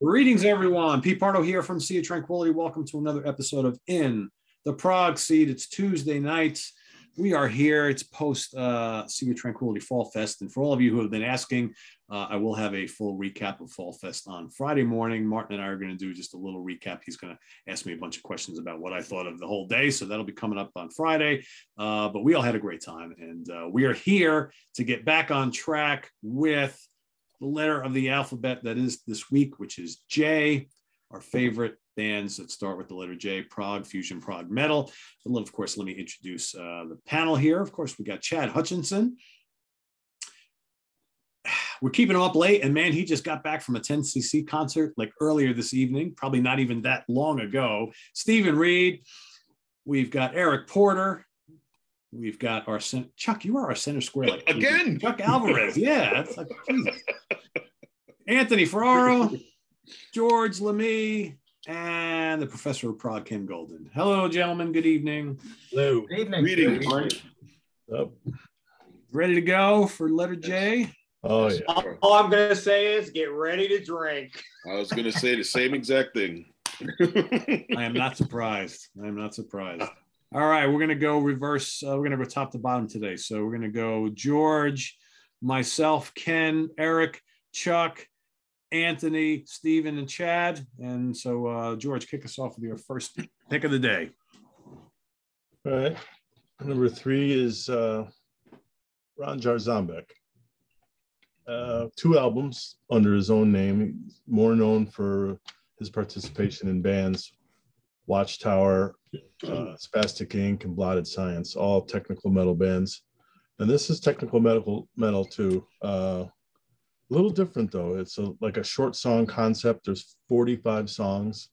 Greetings, everyone. Pete Pardo here from Sea of Tranquility. Welcome to another episode of In the Prog Seat. It's Tuesday night. We are here. It's post uh, Sea of Tranquility Fall Fest. And for all of you who have been asking, uh, I will have a full recap of Fall Fest on Friday morning. Martin and I are going to do just a little recap. He's going to ask me a bunch of questions about what I thought of the whole day. So that'll be coming up on Friday. Uh, but we all had a great time. And uh, we are here to get back on track with letter of the alphabet that is this week, which is J, our favorite bands that start with the letter J, prog, fusion, prog, metal. But of course, let me introduce uh, the panel here. Of course, we got Chad Hutchinson. We're keeping him up late, and man, he just got back from a 10cc concert like earlier this evening, probably not even that long ago. Stephen Reed. We've got Eric Porter. We've got our center, Chuck. You are our center square like again. Chuck Alvarez. Yeah, that's like Anthony Ferraro, George Lemie, and the professor of prog, Ken Golden. Hello, gentlemen. Good evening. Hello. Good evening. Greetings. Oh. Ready to go for letter J? Oh yeah. All, all I'm gonna say is get ready to drink. I was gonna say the same exact thing. I am not surprised. I am not surprised. All right, we're gonna go reverse. Uh, we're gonna go top to bottom today. So we're gonna go George, myself, Ken, Eric, Chuck, Anthony, Stephen, and Chad. And so uh, George, kick us off with your first pick of the day. All right. Number three is uh, Ron Jarzombek. Uh, two albums under his own name, more known for his participation in bands Watchtower, uh, Spastic ink, and Blotted Science, all technical metal bands. And this is technical medical metal too. Uh, a little different though. It's a, like a short song concept. There's 45 songs,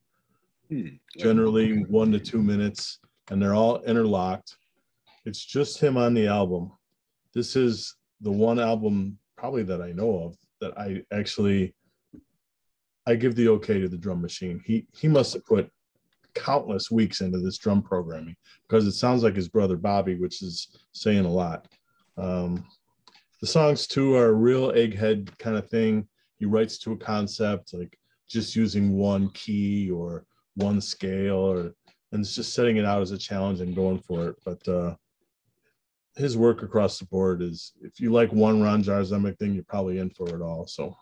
hmm. generally one to two minutes, and they're all interlocked. It's just him on the album. This is the one album probably that I know of that I actually I give the okay to the drum machine. He he must have put countless weeks into this drum programming because it sounds like his brother Bobby, which is saying a lot. Um, the songs too are a real egghead kind of thing. He writes to a concept like just using one key or one scale, or and it's just setting it out as a challenge and going for it. But uh, his work across the board is if you like one Ron Jarzombek thing, you're probably in for it all. So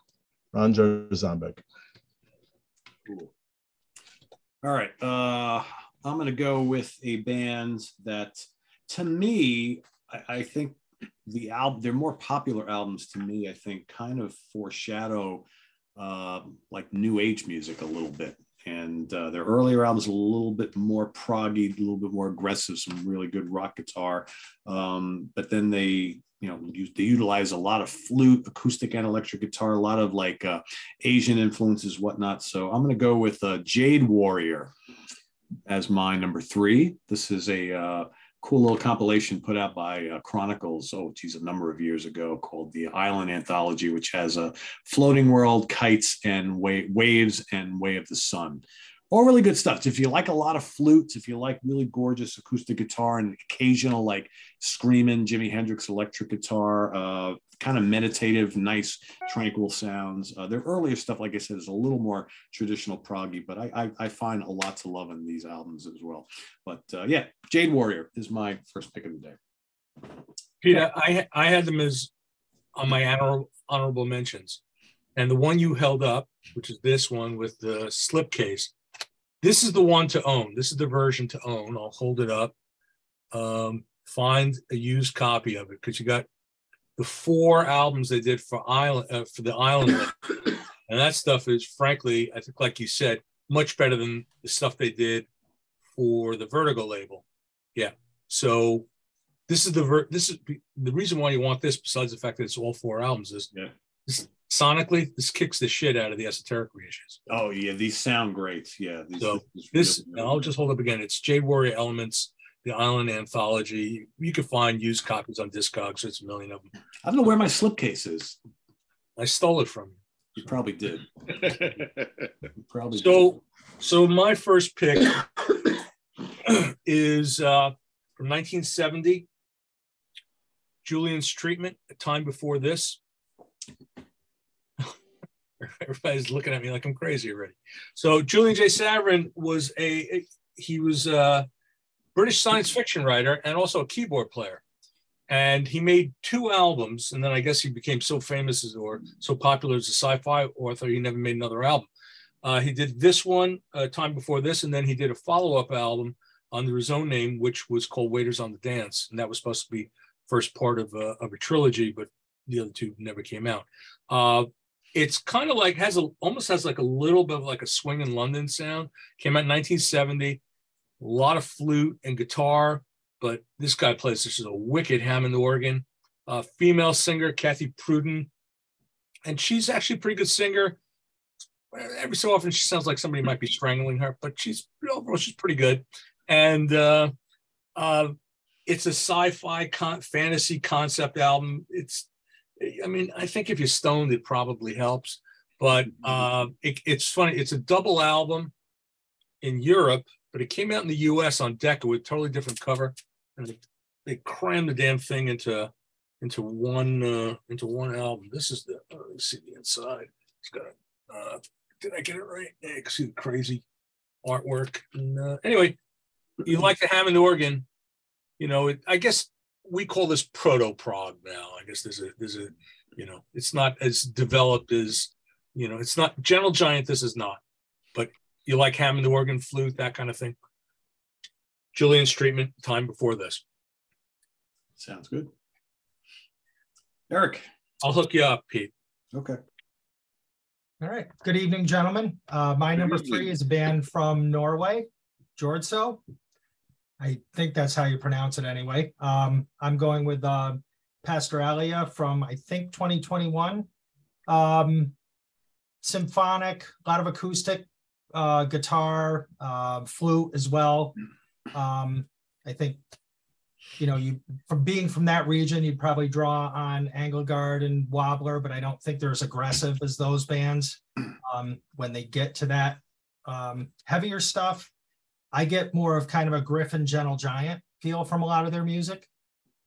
Ron Jarzombek. Cool. All right. Uh, I'm going to go with a band that, to me, I, I think the album, they're more popular albums to me, I think, kind of foreshadow uh, like new age music a little bit. And uh, their earlier albums a little bit more proggy, a little bit more aggressive, some really good rock guitar. Um, but then they you know they utilize a lot of flute acoustic and electric guitar a lot of like uh, asian influences whatnot. So i'm going to go with uh, jade warrior as my number three. This is a uh, cool little compilation put out by uh, chronicles. Oh geez a number of years ago called the island anthology which has a floating world kites and wa- waves and way of the sun all really good stuff. If you like a lot of flutes, if you like really gorgeous acoustic guitar and occasional like screaming Jimi Hendrix electric guitar, uh, kind of meditative, nice, tranquil sounds. Uh, their earlier stuff, like I said, is a little more traditional proggy, but I, I, I find a lot to love in these albums as well. But uh, yeah, Jade Warrior is my first pick of the day. Peter, I I had them as on my honor, honorable mentions, and the one you held up, which is this one with the slipcase this is the one to own. This is the version to own. I'll hold it up. Um, find a used copy of it because you got the four albums they did for Island uh, for the Island, and that stuff is frankly, I think, like you said, much better than the stuff they did for the Vertigo label. Yeah. So this is the ver- this is the reason why you want this. Besides the fact that it's all four albums, is yeah. This, sonically, this kicks the shit out of the esoteric reissues. Oh yeah, these sound great. Yeah. These, so this, this really I'll just hold up again. It's Jade Warrior Elements, the Island Anthology. You can find used copies on Discogs. It's a million of them. I don't know where my slipcase is. I stole it from you. You probably did. you probably so. Did. So my first pick is uh, from 1970. Julian's treatment. A time before this. Everybody's looking at me like I'm crazy already. So Julian J. Savarin was a he was a British science fiction writer and also a keyboard player. And he made two albums, and then I guess he became so famous as, or so popular as a sci-fi author, he never made another album. Uh, he did this one uh, time before this, and then he did a follow-up album under his own name, which was called Waiters on the Dance, and that was supposed to be first part of a, of a trilogy, but the other two never came out. Uh, it's kind of like has a almost has like a little bit of like a swing in London sound. Came out in 1970. A lot of flute and guitar, but this guy plays this is a wicked Hammond organ. Uh, female singer Kathy Pruden, and she's actually a pretty good singer. Every so often, she sounds like somebody might be strangling her, but she's overall she's pretty good. And uh, uh, it's a sci-fi con- fantasy concept album. It's I mean, I think if you're stoned, it probably helps. But uh, it, it's funny. It's a double album in Europe, but it came out in the U.S. on Decca with totally different cover, and they, they crammed the damn thing into into one uh, into one album. This is the uh, let's see the inside. It's got a. Uh, did I get it right? Yeah, you can see the crazy artwork. And, uh, anyway, you like the Hammond organ, you know. It, I guess we call this proto prog now. I guess there's a there's a you know it's not as developed as you know it's not Gentle Giant. This is not, but you like Hammond the organ, flute, that kind of thing. Julian's treatment time before this. Sounds good. Eric. I'll hook you up, Pete. Okay. All right. Good evening, gentlemen. Uh, my number three is a band from Norway, Jordsjø. I think that's how you pronounce it anyway. Um, I'm going with uh, Pastoralia from, I think, 2021. Um, symphonic, a lot of acoustic, uh, guitar, uh, flute as well. Um, I think, you know, you from being from that region, you'd probably draw on Änglagård and Wobbler, but I don't think they're as aggressive as those bands um, when they get to that um, heavier stuff. I get more of kind of a Gryphon Gentle Giant feel from a lot of their music.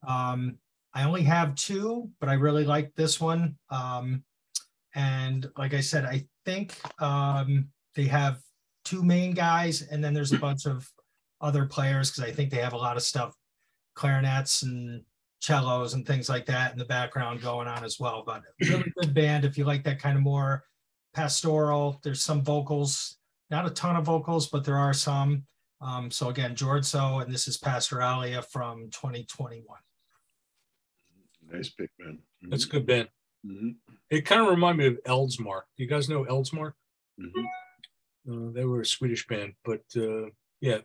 Um, I only have two, but I really like this one. Um, and like I said, I think um, they have two main guys, and then there's a bunch of other players because I think they have a lot of stuff, clarinets and cellos and things like that in the background going on as well. But really good band if you like that kind of more pastoral. There's some vocals, not a ton of vocals, but there are some. Um, so again, Jordsjø, and this is Pastoralia from 2021. Nice pick, man. Mhm. That's a good band. Mhm. It kind of reminded me of Eldsmark. You guys know Eldsmark? Mhm. Uh, they were a Swedish band, but uh, yeah,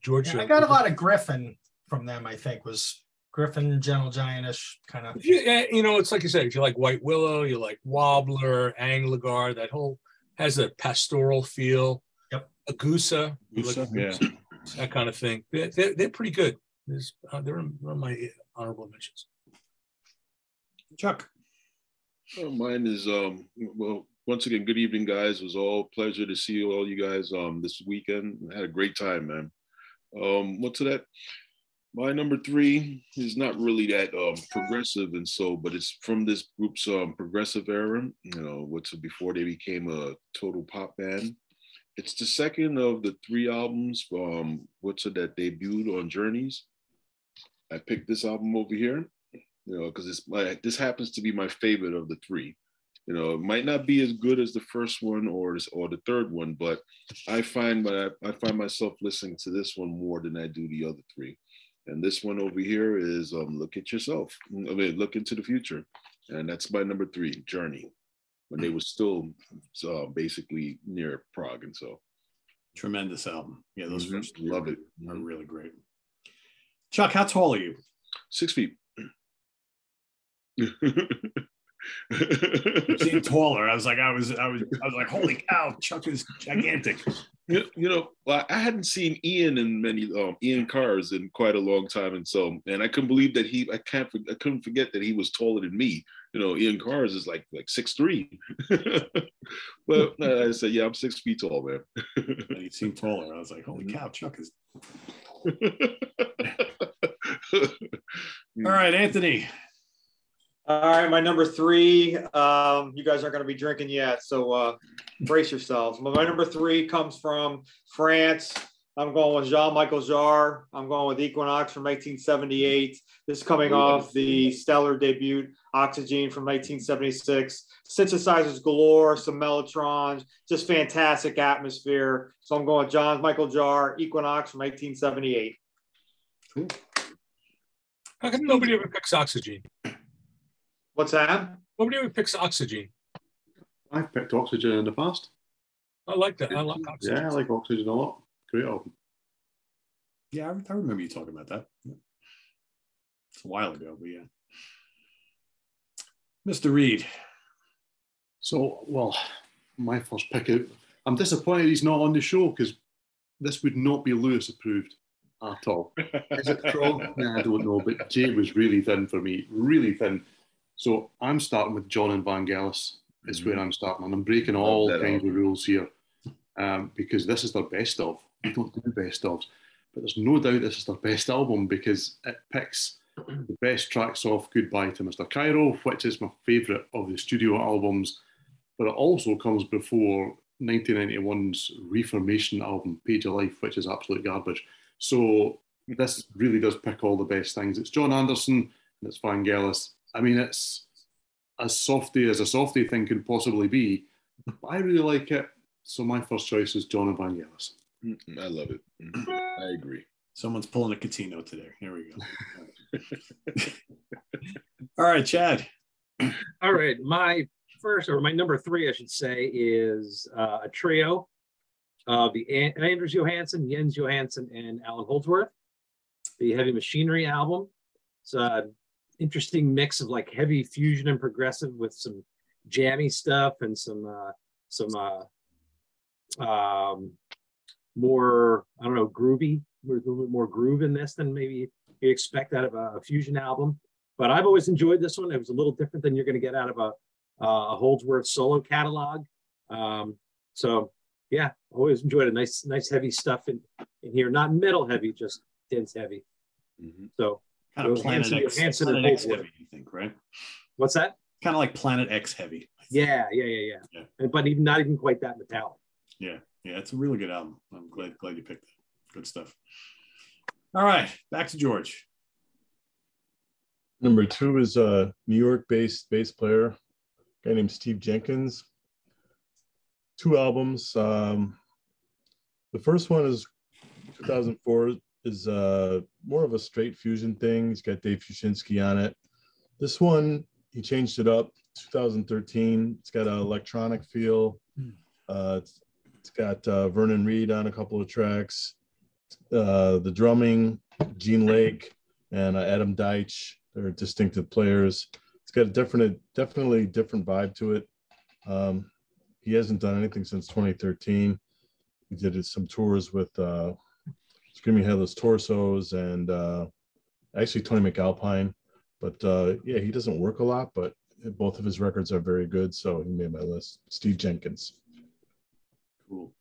George. Yeah, I got a lot of Gryphon from them, I think, was Gryphon, Gentle Giantish kind of. If you, eh, you know, it's like you said, if you like White Willow, you like Wobbler, Änglagård, that whole has a pastoral feel. Yep. Agusa, Agusa, Yeah. that kind of thing. They're, they're, they're pretty good. There's, uh, they're in one of my honorable mentions. Chuck. Well, mine is um well once again good evening guys it was all a pleasure to see all you guys um this weekend I had a great time man um what's that my number three is not really that um progressive and so but it's from this group's um progressive era you know what's before they became a total pop band it's the second of the three albums um what's it that debuted on journeys i picked this album over here you know, because it's my this happens to be my favorite of the three. You know, it might not be as good as the first one or or the third one, but I find my I find myself listening to this one more than I do the other three. And this one over here is um, look at yourself. I mean, look into the future, and that's my number three, Journey, when they were still uh, basically near prog, and so Tremendous album. Yeah, those Mhm. first Love it. Are really great. Chuck, how tall are you? six feet. You seem taller. I was like, I was, I was, I was like, holy cow, Chuck is gigantic. You, you know, I hadn't seen Ian in many um, Ian Cars in quite a long time, and so and I couldn't believe that he. I can't. I couldn't forget that he was taller than me. You know, Ian Cars is like like six three. but uh, I said, yeah, I'm six feet tall, man. And he seemed taller. I was like, holy cow, Chuck is. All right, Anthony. All right, my number three. Um, you guys aren't going to be drinking yet, so uh, brace yourselves. My number three comes from France. I'm going with Jean-Michel Jarre. I'm going with Equinox from 1978. This is coming off the stellar debut Oxygen from 1976. Synthesizers galore, some mellotrons, just fantastic atmosphere. So I'm going with Jean-Michel Jarre, Equinox from 1978. How come nobody ever picks oxygen? What's that? Nobody ever picks oxygen. I've picked Oxygen in the past. I like that. I like oxygen. Yeah, I like Oxygen a lot. Great album. Yeah, I, I remember you talking about that. It's a while ago, but yeah. Mr. Reed. So, well, my first pick out. I'm disappointed he's not on the show because this would not be Lewis approved at all. Is it Krog? nah, I don't know, but Jay was really thin for me, really thin. So I'm starting with Jon and Vangelis. Is Mm-hmm. where I'm starting, and I'm breaking all kinds of rules here um, because this is their best of. We don't do best ofs, but there's no doubt this is their best album because it picks the best tracks off Goodbye to Mr. Cairo, which is my favourite of the studio albums, but it also comes before 1991's Reformation album, Page of Life, which is absolute garbage. So this really does pick all the best things. It's Jon Anderson and it's Vangelis. I mean, it's as softy as a softy thing could possibly be, but I really like it. So my first choice is Jon and Vangelis. Mm, I love it. Mm, I agree. Someone's pulling a Catino today. Here we go. All right, Chad. All right, my first or my number three, I should say, is uh, a trio of the An- Anders Johansson, Jens Johansson, and Allan Holdsworth. The Heavy Machinery album. It's a interesting mix of like heavy fusion and progressive with some jammy stuff and some uh, some uh, um, more I don't know groovy, more, a little bit more groove in this than maybe you expect out of a fusion album but I've always enjoyed this one. It was a little different than you're going to get out of a, uh, a Holdsworth solo catalog. Um, so yeah, always enjoyed a nice, nice heavy stuff in, in here. Not metal heavy, just dense heavy. Mhm. So Kind of Planet Hanson- X, Hanson Planet X heavy, you think, right? what's that? Kind of like Planet X heavy. Yeah, yeah, yeah, yeah. Yeah. And, but even not even quite that metallic. Yeah, yeah, it's a really good album. I'm glad glad you picked it. Good stuff. All right, back to George. Number two is a New York-based bass player, a guy named Steve Jenkins. Two albums. Um, the first one is 2004. Is uh, more of a straight fusion thing. He's got Dave Fiuczynski on it. This one he changed it up. 2013. It's got an electronic feel. Uh, it's, it's got uh, Vernon Reid on a couple of tracks. Uh, the drumming, Gene Lake and uh, Adam Deitch. They're distinctive players. It's got a different, definitely different vibe to it. Um, he hasn't done anything since 2013. He did some tours with uh, Screaming Headless Torsos and uh, actually Tony MacAlpine. But uh, yeah, he doesn't work a lot, but both of his records are very good. So he made my list. Steve Jenkins. Cool.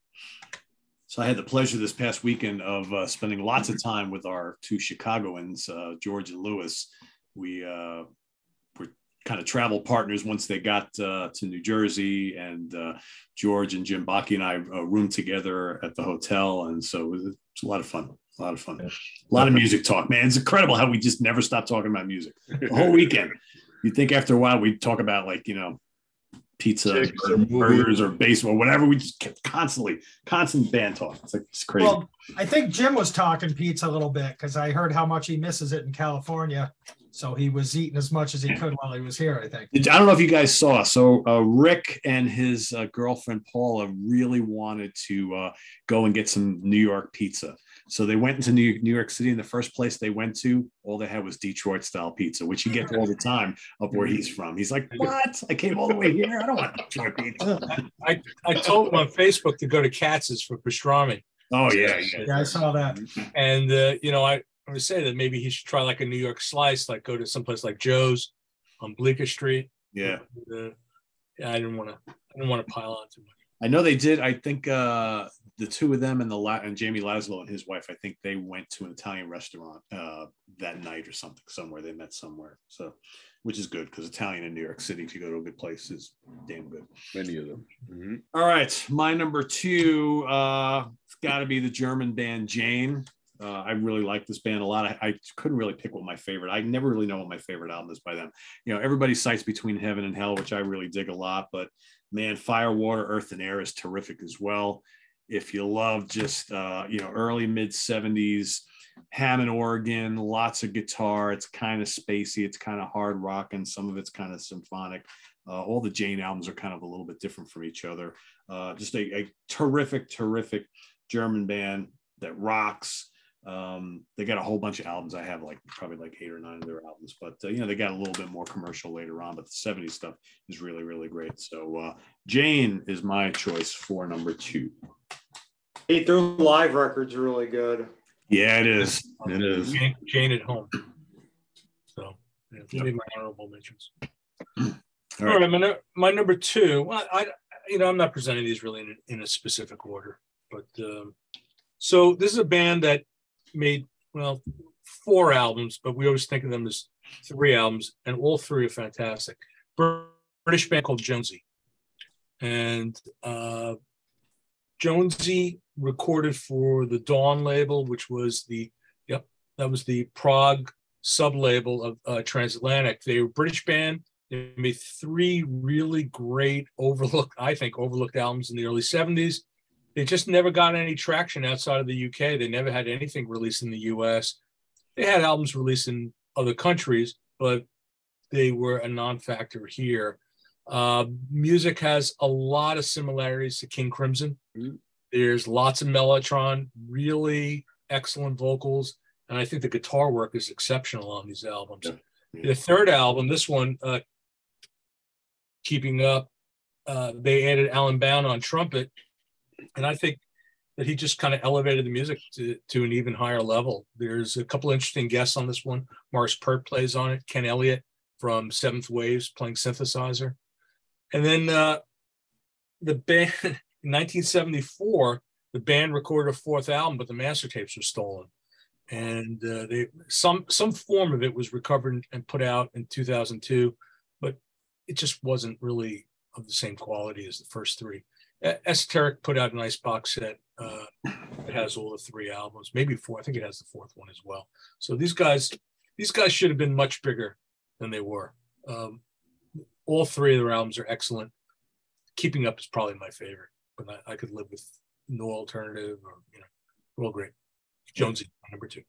So I had the pleasure this past weekend of uh, spending lots of time with our two Chicagoans, uh, George and Lewis. We uh, were kind of travel partners once they got uh, to New Jersey, and uh, George and Jim Baki and I uh, roomed together at the hotel, and so it was, it was a lot of fun. A lot of fun. A lot of music talk, man. It's incredible how we just never stop talking about music the whole weekend. You'd think after a while we'd talk about like you know pizza or or burgers or baseball, whatever. We just kept constantly, constant band talk. It's like it's crazy. Well, I think Jim was talking pizza a little bit because I heard how much he misses it in California. So he was eating as much as he could while he was here, I think. I don't know if you guys saw. So uh, Rick and his uh, girlfriend Paula really wanted to uh, go and get some New York pizza. So they went into New, New York City, and the first place they went to, all they had was Detroit style pizza, which you get all the time up where he's from. He's like, "What? I came all the way here. I don't want Detroit pizza." I told him on Facebook to go to Katz's for pastrami. Oh yeah, yeah. Yeah, I saw that. And uh, you know, I, I would say that maybe he should try like a New York slice, like go to someplace like Joe's on Bleecker Street. yeah. Uh, yeah, I didn't want to. I didn't want to pile on too much. I know they did. I think uh, the two of them and the La- and Jamie Laszlo and his wife. I think they went to an Italian restaurant uh, that night or something somewhere. They met somewhere. So, which is good because Italian in New York City, if you go to a good place, is damn good. Many of them. Mm-hmm. All right, my number two. Uh, it's got to be the German band Jane. Uh, I really like this band a lot. I, I, couldn't really pick what my favorite. I never really know what my favorite album is by them. You know, everybody cites Between Heaven and Hell, which I really dig a lot. But man, Fire, Water, Earth, and Air is terrific as well. If you love just uh, you know early mid '70s Hammond organ, lots of guitar. It's kind of spacey. It's kind of hard rock, and some of it's kind of symphonic. Uh, all the Jane albums are kind of a little bit different from each other. Uh, just a, a terrific, terrific German band that rocks um, they got a whole bunch of albums. I have like probably like eight or nine of their albums, but uh, you know they got a little bit more commercial later on. But the '70s stuff is really really great. So uh, Jane is my choice for number two. Eight through live records really good. Yeah, it is. It is. Jane, Jane at home. So yeah, yep. my honorable mentions. All right, All right my, my number two. Well, I you know I'm not presenting these really in, in a specific order, but um, so this is a band that made well four albums, but we always think of them as three albums, and all three are fantastic. British band called Jonesy, and uh, Jonesy recorded for the Dawn label, which was the yep that was the prog sub label of uh, Transatlantic. They were British band. They made three really great overlooked, I think, overlooked albums in the early 70s they just never got any traction outside of the UK. They never had anything released in the US. They had albums released in other countries, but they were a non-factor here. Uh, music has a lot of similarities to King Crimson. Mm-hmm. There's lots of mellotron, really excellent vocals, and I think the guitar work is exceptional on these albums. Yeah. Yeah. The third album, this one, uh, keeping up, uh, they added Alan Bown on trumpet, and I think that he just kind of elevated the music to, to an even higher level. There's a couple interesting guests on this one. Morris Pert plays on it. Ken Elliott from Seventh Waves playing synthesizer. And then uh, the band in 1974, the band recorded a fourth album, but the master tapes were stolen. And uh, they some some form of it was recovered and put out in 2002, but it just wasn't really of the same quality as the first three. Esoteric put out a nice box set. Uh, it has all the three albums, maybe four. I think it has the fourth one as well. So these guys, these guys should have been much bigger than they were. Um, all three of their albums are excellent. Keeping Up is probably my favorite, but I, I could live with No Alternative or you know, all great. Jonesy number two.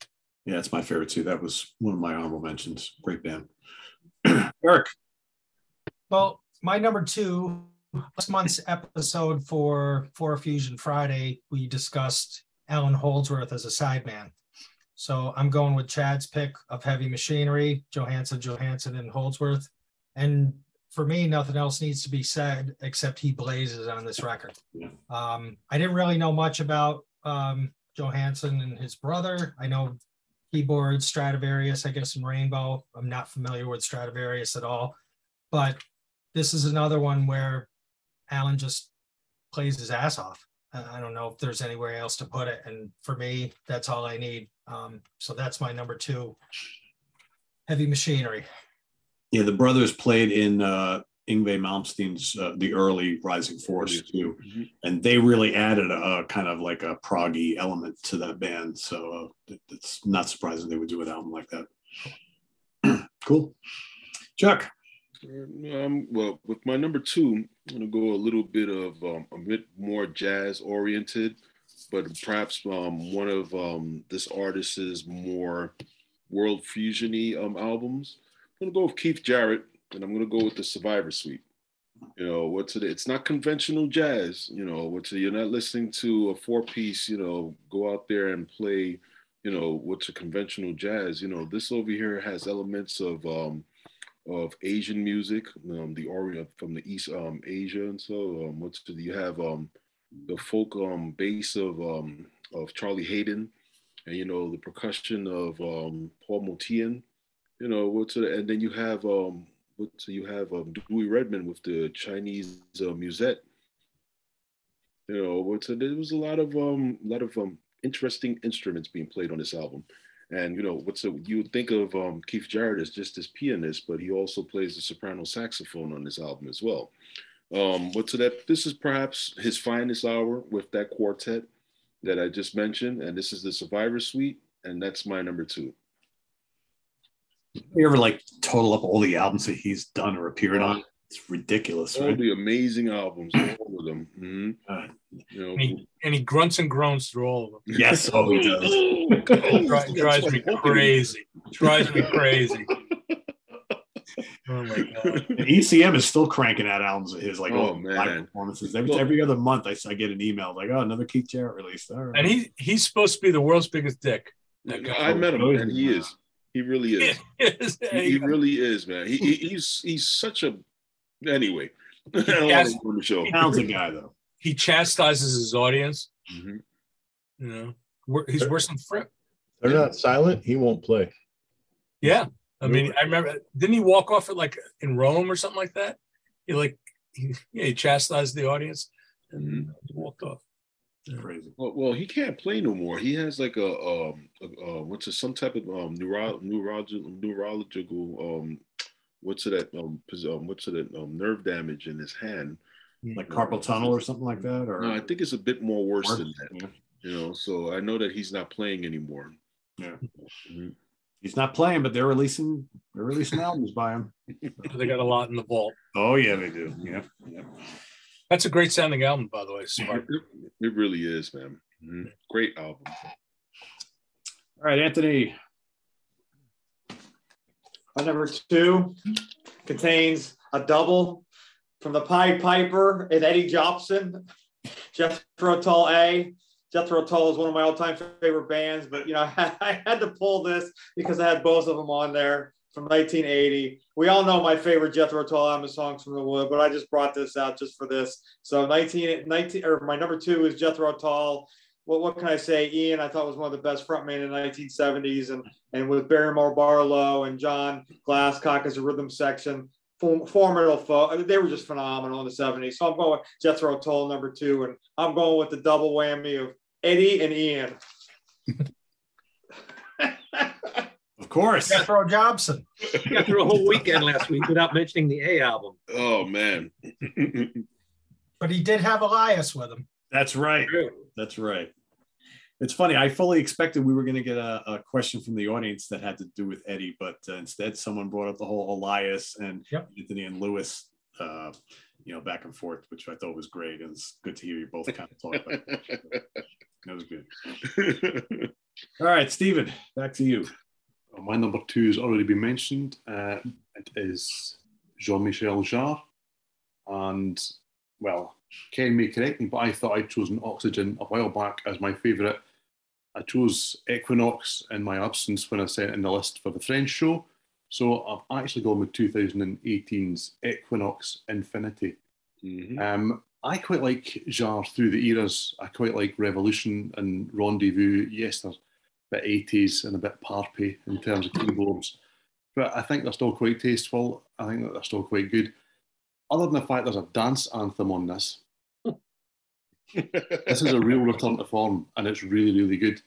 Yeah, it's my favorite too. That was one of my honorable mentions. Great band. Eric. Well, my number two last month's episode for for Fusion Friday, we discussed Allan Holdsworth as a sideman. So I'm going with Chad's pick of Heavy Machinery, Johansson, Johansson, and Holdsworth. And for me, nothing else needs to be said except he blazes on this record. Um, I didn't really know much about um, Johansson and his brother. I know keyboard Stratovarius, I guess, and Rainbow. I'm not familiar with Stratovarius at all, but this is another one where Allan just plays his ass off. I don't know if there's anywhere else to put it. And for me, that's all I need. Um, so that's my number two heavy machinery. Yeah, the brothers played in uh, Yngwie Malmsteen's uh, the early Rising Force too, mm-hmm. and they really added a, a, kind of like a proggy element to that band. So uh, it's not surprising they would do an album like that. cool, Chuck. Um, well, with my number two, I'm gonna go a little bit of um, a bit more jazz oriented, but perhaps um, one of um, this artist's more world fusiony um, albums. I'm gonna go with Keith Jarrett, and I'm gonna go with the Survivor Suite. You know, what's it? It's not conventional jazz. You know, what's it? You're not listening to a four piece. You know, go out there and play. You know, what's a conventional jazz? You know, this over here has elements of um, of Asian music, um, the Orient from the East um, Asia, and so um, what's you have um, the folk um, bass of um, of Charlie Haden, and you know the percussion of um, Paul Motian, you know what's it, and then you have um, what you have um, Dewey Redman with the Chinese uh, musette, You know, what's so there was a lot of um, a lot of um, interesting instruments being played on this album. And you know, what's a, you would think of um, Keith Jarrett as just this pianist, but he also plays the soprano saxophone on this album as well. Um, what's that? This is perhaps his finest hour with that quartet that I just mentioned, and this is the Survivor Suite, and that's my number two. You ever like total up all the albums that he's done or appeared on? It's ridiculous, all right? the amazing albums, all of them. Mm-hmm. Uh, You know, And he, and he grunts and groans through all of them. yes, oh, he does. Dri- drives me crazy. Drives me crazy. Oh my god. And ECM is still cranking out albums of his, like Oh, all live man. performances. Every, every other month, I, I get an email like, "Oh, another Keith Jarrett release." All right. And he he's supposed to be the world's biggest dick. I met him, and he is. He really is. Yes, He, he really is, man. He, he he's he's such a anyway. I don't want Yes. to go on the show. talented guy though. he chastises his audience. Mhm. You know, Wor- he's worse than Fripp. They're not silent. He won't play. Yeah, I mean, I remember. Didn't he walk off it like in Rome or something like that? He like he, yeah, he chastised the audience and he walked off. Crazy. Well, well, he can't play no more. He has like a um, a, uh, what's it, some type of um, neuro, neurological, neurological um, what's it, um, um, what's it, um, nerve damage in his hand. Like carpal tunnel or something like that, or No, I think it's a bit more worse Worse? than that. Yeah. You know, so I know that he's not playing anymore. Yeah. Mhm. he's not playing, but they're releasing they're releasing albums by him. They got a lot in the vault. Oh yeah, they do. Yeah, yeah. That's a great sounding album, by the way. Survivor. It, it really is, man. Mhm. Great album. All right, Anthony. My number two contains a double from the Pied Piper and Eddie Jobson, Jethro Tull A. Jethro Tull is one of my all-time favorite bands, but you know I had to pull this because I had both of them on there from 1980. We all know my favorite Jethro Tull album is "Songs from the Wood," but I just brought this out just for this. So 19, 19 or my number two is Jethro Tull. Well, what can I say? Ian, I thought was one of the best frontmen in the 1970s, and and with Barriemore Barlow and John Glasscock as a rhythm section, form, formidable. Fo- they were just phenomenal in the 70s. So I'm going with Jethro Tull number two, and I'm going with the double whammy of Eddie and Ian. Of course. Jethro Jobson. got through a whole weekend last week without mentioning the A album. Oh man. But he did have Elias with him. That's right. That's right. It's funny. I fully expected we were going to get a, a question from the audience that had to do with Eddie, but uh, instead, someone brought up the whole Elias and Yep. Anthony and Lewis, uh, you know, back and forth, which I thought was great. It was good to hear you both kind of talk about. It. That was good. All right, Stephen, back to you. Well, my number two has already been mentioned. Uh, it is Jean Michel Jarre. And, well, Ken may correct me, but I thought I'd chosen Oxygen a while back as my favourite. I chose Equinox in my absence when I sent in the list for the French show. So I've actually gone with 2018's Equinox Infinity. Mhm. Um, I quite like Jarre through the eras. I quite like Revolution and Rendezvous. Yes, they're a bit 80s and a bit parpy in terms of keyboards, but I think they're still quite tasteful. I think that they're still quite good. Other than the fact there's a dance anthem on this, this is a real return to form and it's really, really good.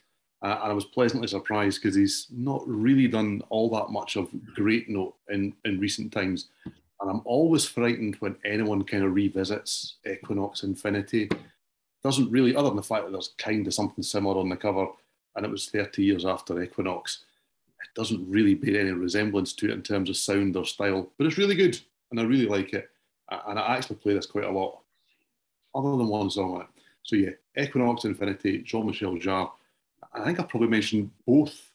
Uh, and I was pleasantly surprised because he's not really done all that much of great note in, in recent times. And I'm always frightened when anyone kind of revisits Equinox Infinity. Doesn't really, other than the fact that there's kind of something similar on the cover, and it was 30 years after Equinox, it doesn't really bear any resemblance to it in terms of sound or style. But it's really good, and I really like it. A- And I actually play this quite a lot, other than one song on it. So yeah, Equinox Infinity, Jean-Michel Jarre. I think I probably mentioned both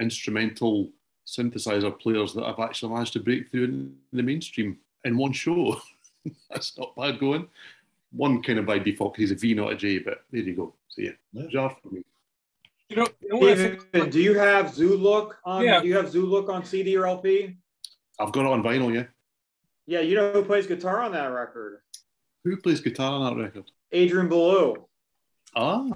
instrumental synthesizer players that I've actually managed to break through in the mainstream in one show. That's not bad going. One kind of by default because he's a V, not a J, but there you go. So yeah, Jarre for me. You know, you know what think? David, do you have Zoolook on? Yeah. Do you have Zoolook on CD or LP? I've got it on vinyl, yeah. Yeah, you know who plays guitar on that record? Who plays guitar on that record? Adrian Belew. Ah,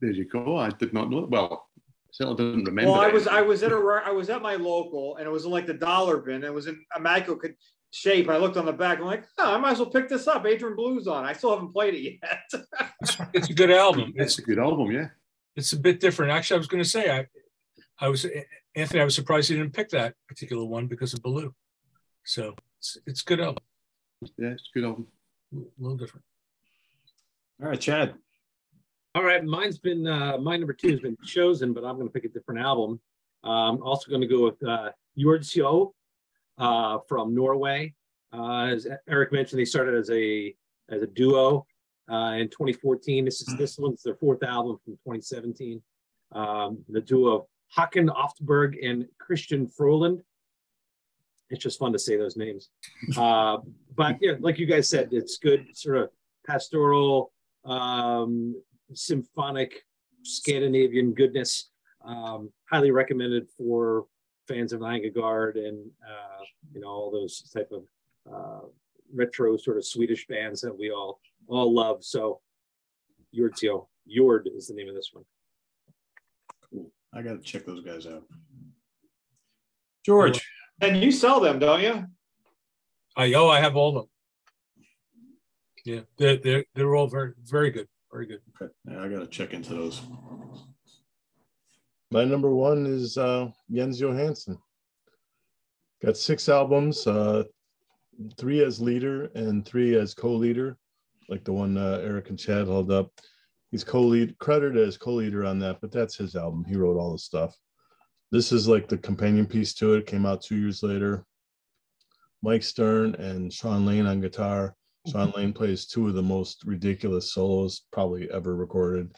there you go. I did not know. that. Well, I certainly didn't remember. Well, I it. was I was at a re- I was at my local and it was in like the dollar bin. It was in Immaculate Con- shape. I looked on the back. I'm like, oh, I might as well pick this up. Adrian Belew's on. I still haven't played it yet. it's a good album. It's a good album, yeah. It's a bit different. Actually, I was going to say, I, I was Anthony. I was surprised he didn't pick that particular one because of Belew. So it's it's good album. Yeah, it's a good album. A little different. All right, Chad. All right, mine's been uh, my number two has been chosen, but I'm going to pick a different album. I'm also going to go with uh, Jordsjø uh, from Norway. Uh, as Eric mentioned, they started as a as a duo uh, in 2014. This is this one's their fourth album from 2017. Um, the duo of Hakan Oftberg and Christian Froland. It's just fun to say those names. Uh, but yeah, like you guys said, it's good sort of pastoral, um, symphonic, Scandinavian goodness. Um, highly recommended for fans of Änglagård and uh, you know all those type of uh, retro sort of Swedish bands that we all all love. So Jordsjø, Jord is the name of this one. Cool. I got to check those guys out. George, and you sell them, don't you? I oh, I have all of them. Yeah, they're they're they're all very very good, very good. Okay, yeah, I got to check into those. My number one is uh, Jens Johansson. Got six albums, uh, three as leader and three as co-leader, like the one uh, Eric and Chad held up. He's co-lead credited as co-leader on that, but that's his album. He wrote all the stuff. This is like the companion piece to it. it came out two years later. Mike Stern and Shawn Lane on guitar. Shawn Lane plays two of the most ridiculous solos probably ever recorded.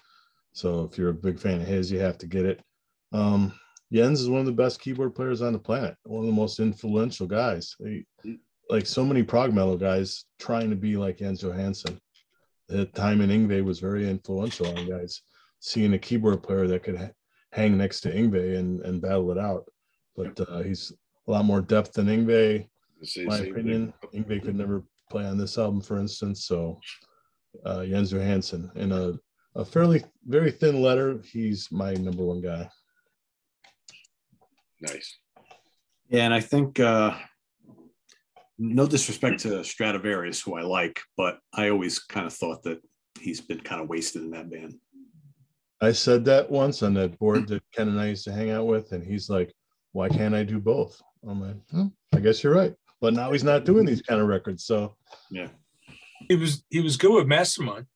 So if you're a big fan of his, you have to get it. Um, Jens is one of the best keyboard players on the planet, one of the most influential guys. He, like so many prog metal guys trying to be like Jens Johansson. The time in Yngwie was very influential on guys. Seeing a keyboard player that could ha- hang next to Yngwie and, and battle it out. But uh, he's a lot more depth than Yngwie. My opinion, Yngwie could never play on this album, for instance. So uh, Jens Johansson, in a, a fairly very thin letter, he's my number one guy. Nice. Yeah, and I think uh, no disrespect to Stratovarius, who I like, but I always kind of thought that he's been kind of wasted in that band. I said that once on that board that Ken and I used to hang out with, and he's like, "Why can't I do both?" I'm like, hmm, "I guess you're right." But now he's not doing these kind of records, so yeah, he was he was good with Mastermind.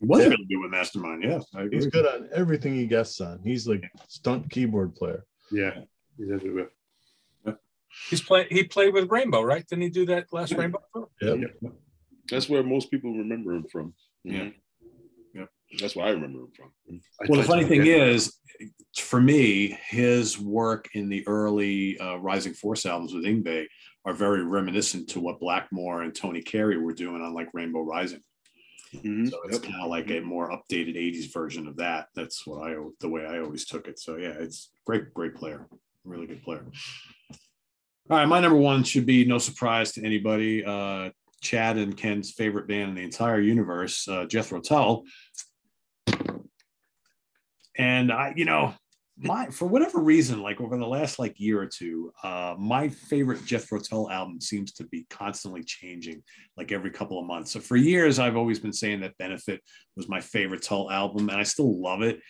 He was yeah. really good with Mastermind. Yes, he's good on everything he guests on. He's like stunt keyboard player. Yeah, he's everywhere. He's playing. He played with Rainbow, right? Didn't he do that last yeah. Rainbow? Yeah. yeah. That's where most people remember him from. Yeah. Yeah. That's where I remember him from. Well, the funny thing is, for me, his work in the early uh, Rising Force albums with Yngwie are very reminiscent to what Blackmore and Tony Carey were doing on like Rainbow Rising. Mm-hmm. So it's yep. kind of like a more updated 80s version of that. That's what I the way I always took it. So yeah, it's great, great player, really good player. All right, my number one should be no surprise to anybody. Uh, Chad and Ken's favorite band in the entire universe, uh, Jethro Tull. And I, you know, my for whatever reason, like over the last like year or two, uh, my favorite Jethro Tull album seems to be constantly changing, like every couple of months. So for years, I've always been saying that Benefit was my favorite Tull album, and I still love it.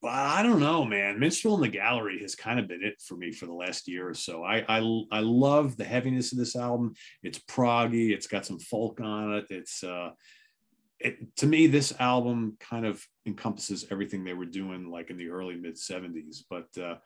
But I don't know, man. Minstrel in the Gallery has kind of been it for me for the last year or so. I I, I love the heaviness of this album. It's proggy. It's got some folk on it. It's uh, it, to me, this album kind of encompasses everything they were doing like in the early mid 70s. But uh,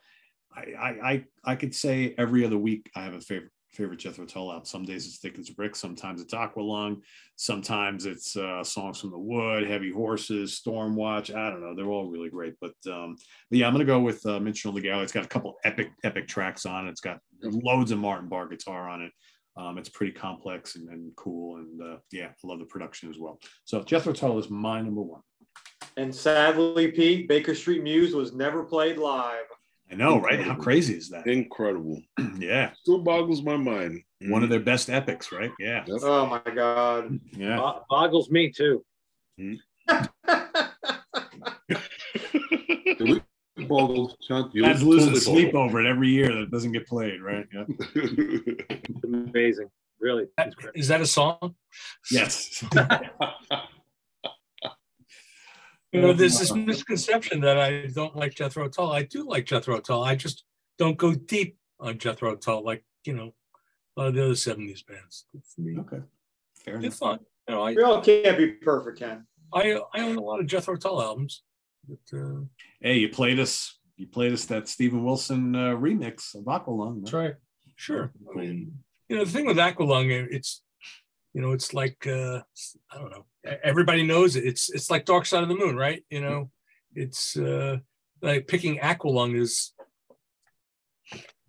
I, I I could say every other week I have a favorite favorite Jethro Tull album. Some days it's Thick as a Brick, sometimes it's Aqualung, sometimes it's uh, Songs from the Wood, Heavy Horses, Stormwatch. I don't know. They're all really great. But, um, but yeah, I'm going to go with uh, Minstrel the Gallery. It's got a couple epic, epic tracks on it. It's got loads of Martin Barre guitar on it. Um, it's pretty complex and, and cool. And uh, yeah, I love the production as well. So Jethro Tull is my number one. And sadly, Pete, Baker Street Muse was never played live. I know, Incredible. right? How crazy is that? Incredible. yeah. Still boggles my mind. One of their best epics, right? Yeah. Yep. Oh my God. Yeah. Bo- boggles me too. boggled. Sean. You Dad's look losing totally sleep boggled. over it every year that it doesn't get played, right? Yeah. Amazing. Really. It's great. Is that a song? Yes. You know, there's this misconception that I don't like Jethro Tull. I do like Jethro Tull. I just don't go deep on Jethro Tull like, you know, a lot of the other 70s bands. For okay. Fair it's enough. fun. You know, I, We all can't be perfect, Ken. I, I own a lot of Jethro Tull albums. But, uh, Hey, you played us. You played us that Steven Wilson uh, remix of Aqualung. That's right. Sure. I mean, you know, the thing with Aqualung, it's, you know, it's like uh, I don't know. Everybody knows it. It's it's like Dark Side of the Moon, right? You know, it's uh, like picking Aqualung is,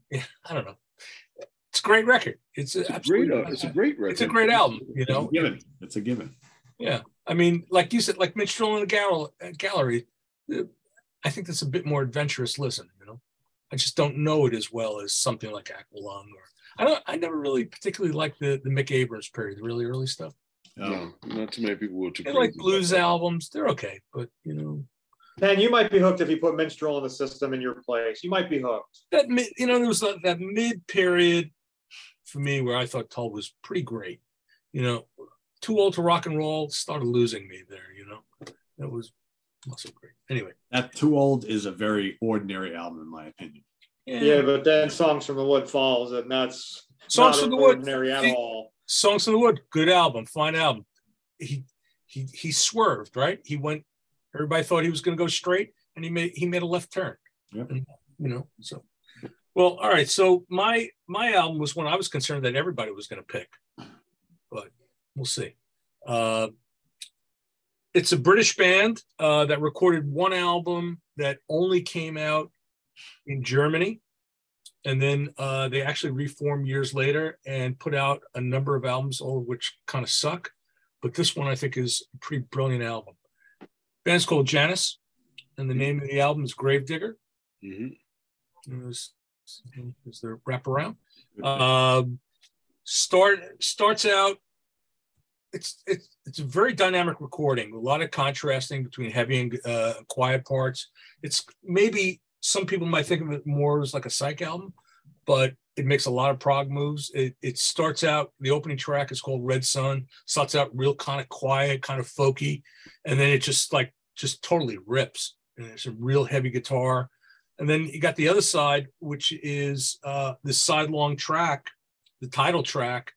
yeah, I don't know. It's a great record. It's, It's a great, uh, it's a great record. It's a great album. You know, It's a know, given. It's a given. yeah. I mean, like you said, like Minstrel in the uh, Gallery, I think that's a bit more adventurous listen, you know. I just don't know it as well as something like Aqualung or I don't I never really particularly liked the the Mick Abrahams period, the really early stuff. No, not too many people were too They like blues albums, they're okay, but you know, Man, you might be hooked if you put Minstrel in the system in your place. You might be hooked. that mid, you know, there was that, that mid period for me where I thought Tull was pretty great. You know, too old to rock and roll started losing me there, you know. That was not so great. Anyway, That Too Old is a very ordinary album, in my opinion. Yeah, but then Songs from the Wood falls, and that's Songs not from the Wood. ordinary at See, all. Songs from the Wood, good album, fine album. He he he swerved, right? He went. Everybody thought he was going to go straight, and he made he made a left turn. Yep. And, you know, so well, all right. So my my album was one I was concerned that everybody was going to pick, but we'll see. Uh, it's a British band uh, that recorded one album that only came out in Germany and then uh, they actually reformed years later and put out a number of albums, all of which kind of suck. But this one I think is a pretty brilliant album. Band's called Janus, and the name of the album is Gravedigger. Mhm. Is, is their wraparound? Um, start starts out. It's it's it's a very dynamic recording. A lot of contrasting between heavy and uh, quiet parts. It's maybe some people might think of it more as like a psych album, but it makes a lot of prog moves. It, it starts out, the opening track is called Red Sun, starts out real kind of quiet, kind of folky, and then it just like, just totally rips. And there's a real heavy guitar. And then you got the other side, which is uh, the sidelong track, the title track,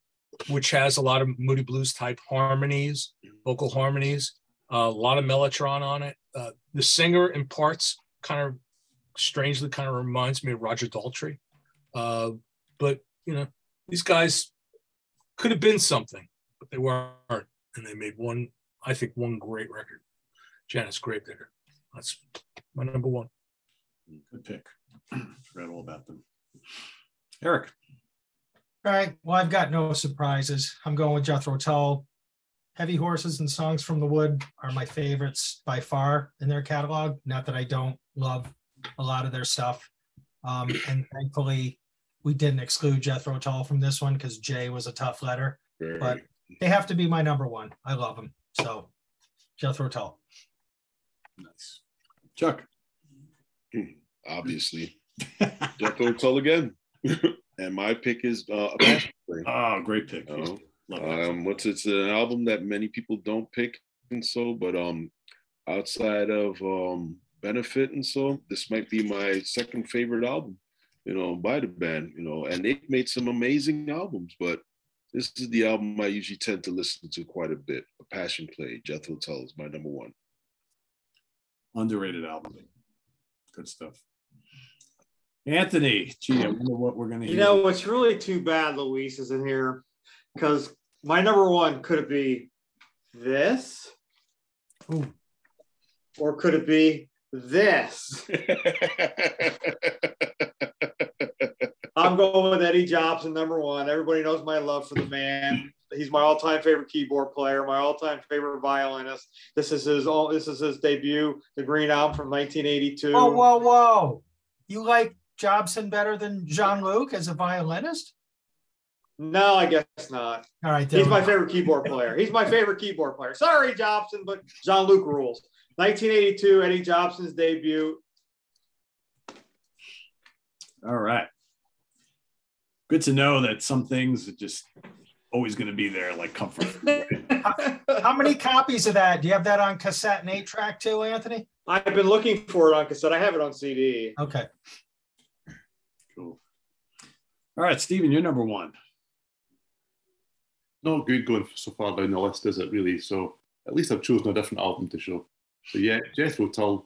which has a lot of Moody Blues type harmonies, vocal harmonies, uh, a lot of Mellotron on it. Uh, the singer in parts kind of strangely kind of reminds me of Roger Daltrey. Uh, but you know, these guys could have been something, but they weren't, and they made one. I think one great record, Janus Gravedigger. That's my number one. Good pick. Forgot all about them. Eric. All right. Well, I've got no surprises. I'm going with Jethro Tull. Heavy Horses and Songs from the Wood are my favorites by far in their catalog. Not that I don't love a lot of their stuff. Um, and thankfully, we didn't exclude Jethro Tull from this one because Jay was a tough letter. Very- But they have to be my number one. I love them. So, Jethro Tull. Nice. Chuck. obviously. Jethro Tull again. and my pick is uh, a passion play. Oh, great pick. Love that. Um, what's it's an album that many people don't pick and so, but um, outside of um, Benefit and so, this might be my second favorite album, you know, by the band, you know, and they've made some amazing albums, but this is the album I usually tend to listen to quite a bit. A Passion Play, Jethro Tull is my number one. Underrated album. Good stuff. Anthony, gee, I um, wonder what we're gonna You hear. know what's really too bad, Luis is in here because my number one could it be this, or could it be this? I'm going with Eddie Jobson, number one. Everybody knows my love for the man. He's my all-time favorite keyboard player, my all-time favorite violinist. This is his all. This is his debut, the Green Album from 1982. Whoa, whoa, whoa. You like Jobson better than Jean Luc as a violinist? No, I guess not. All right. He's my go. favorite keyboard player. He's my favorite keyboard player. Sorry, Jobson, but Jean Luc rules. 1982, Eddie Jobson's debut. All right. Good to know that some things are just always going to be there, like comfort. how, how many copies of that? Do you have that on cassette and eight track too, Anthony? I've been looking for it on cassette. I have it on CD. Okay. Cool. All right, Stephen, you're number one. Not good going so far down the list, is it really? So at least I've chosen a different album to show. So yeah, Jethro Tull,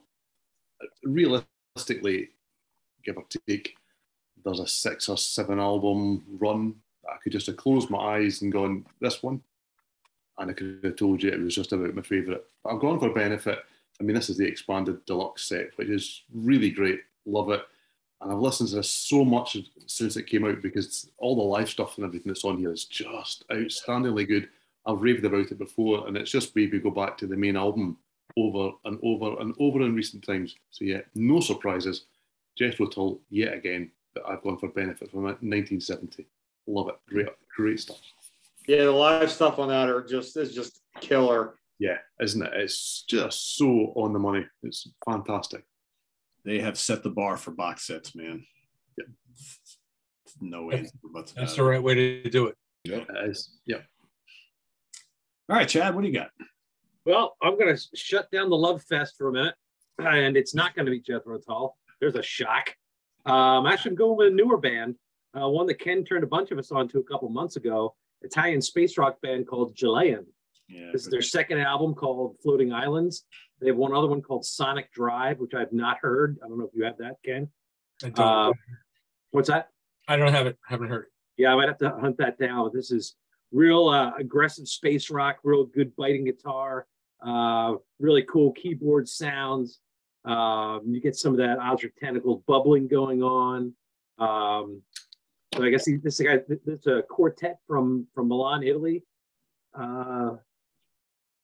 realistically, give or take, there's a six or seven album run I could just have closed my eyes and gone, this one. And I could have told you it was just about my favourite. But I've gone for benefit. I mean, this is the expanded deluxe set, which is really great. Love it. And I've listened to this so much since it came out because all the live stuff and everything that's on here is just outstandingly good. I've raved about it before, and it's just maybe go back to the main album over and over and over in recent times. So yeah, no surprises. Jethro Tull yet again, but I've gone for benefit from 1970. Love it. Great, great stuff. Yeah, the live stuff on that are just is just killer. Yeah, isn't it? It's just so on the money. It's fantastic. They have set the bar for box sets, man. Yeah. No way. That's, that's the right way to do it. Yeah, it is. Yeah. All right, Chad, what do you got? Well, I'm going to shut down the love fest for a minute, and it's not going to be Jethro Tull. There's a shock. Um, actually, I'm going with a newer band, uh, one that Ken turned a bunch of us on to a couple months ago. Italian space rock band called Jalayan. Yeah, this is their second album called Floating Islands. They have one other one called Sonic Drive, which I've not heard. I don't know if you have that, Ken. I don't. Uh, what's that? I don't have it. Haven't heard. Yeah, I might have to hunt that down. This is real uh, aggressive space rock, real good biting guitar, uh, really cool keyboard sounds. Um, you get some of that Ozric Tentacles bubbling going on. Um, so I guess this guy, this is a quartet from from Milan, Italy. Uh,